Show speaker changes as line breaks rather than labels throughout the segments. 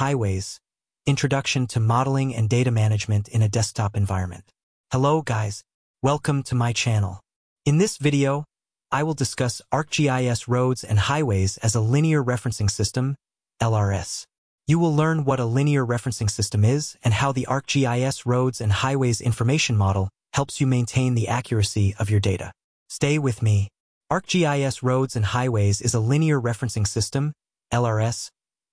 Highways, Introduction to Modeling and Data Management in a Desktop Environment. Hello guys, welcome to my channel. In this video, I will discuss ArcGIS Roads and Highways as a Linear Referencing System, LRS. You will learn what a linear referencing system is and how the ArcGIS Roads and Highways Information Model helps you maintain the accuracy of your data. Stay with me. ArcGIS Roads and Highways is a linear referencing system, LRS,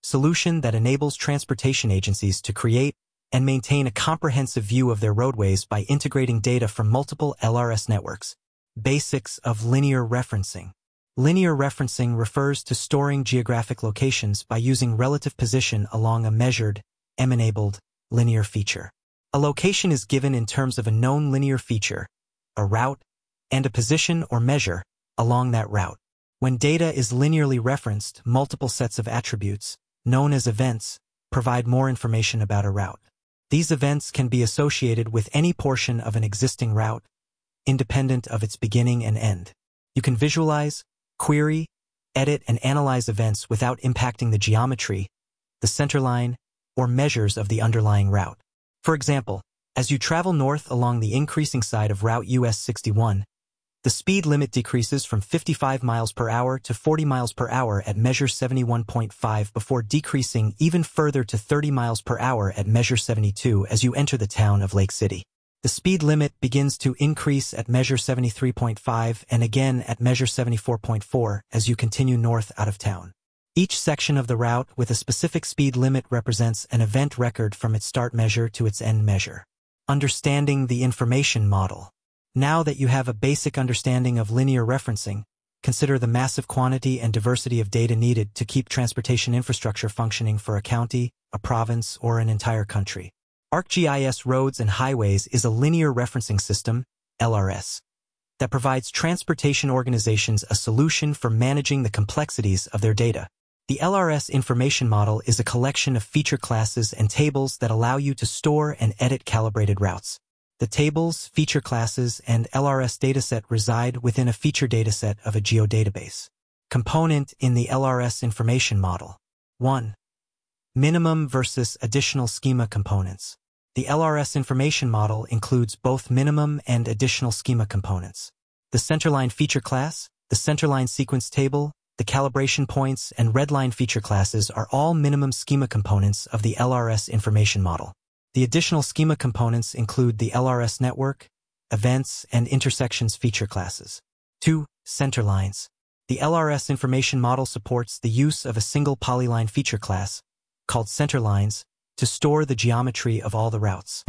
solution that enables transportation agencies to create and maintain a comprehensive view of their roadways by integrating data from multiple LRS networks. Basics of linear referencing. Linear referencing refers to storing geographic locations by using relative position along a measured, M-enabled, linear feature. A location is given in terms of a known linear feature, a route, and a position or measure along that route. When data is linearly referenced, multiple sets of attributes, known as events, provide more information about a route. These events can be associated with any portion of an existing route, independent of its beginning and end. You can visualize, query, edit, and analyze events without impacting the geometry, the centerline, or measures of the underlying route. For example, as you travel north along the increasing side of Route US 61, the speed limit decreases from 55 miles per hour to 40 miles per hour at measure 71.5 before decreasing even further to 30 miles per hour at measure 72 as you enter the town of Lake City. The speed limit begins to increase at measure 73.5 and again at measure 74.4 as you continue north out of town. Each section of the route with a specific speed limit represents an event record from its start measure to its end measure. Understanding the information model. Now that you have a basic understanding of linear referencing, consider the massive quantity and diversity of data needed to keep transportation infrastructure functioning for a county, a province, or an entire country. ArcGIS Roads and Highways is a linear referencing system, LRS, that provides transportation organizations a solution for managing the complexities of their data. The LRS information model is a collection of feature classes and tables that allow you to store and edit calibrated routes. The tables, feature classes, and LRS dataset reside within a feature dataset of a geodatabase. Component in the LRS information model. 1. Minimum versus additional schema components. The LRS information model includes both minimum and additional schema components. The centerline feature class, the centerline sequence table, the calibration points, and redline feature classes are all minimum schema components of the LRS information model. The additional schema components include the LRS network, events, and intersections feature classes. 2. Centerlines. The LRS information model supports the use of a single polyline feature class, called centerlines, to store the geometry of all the routes.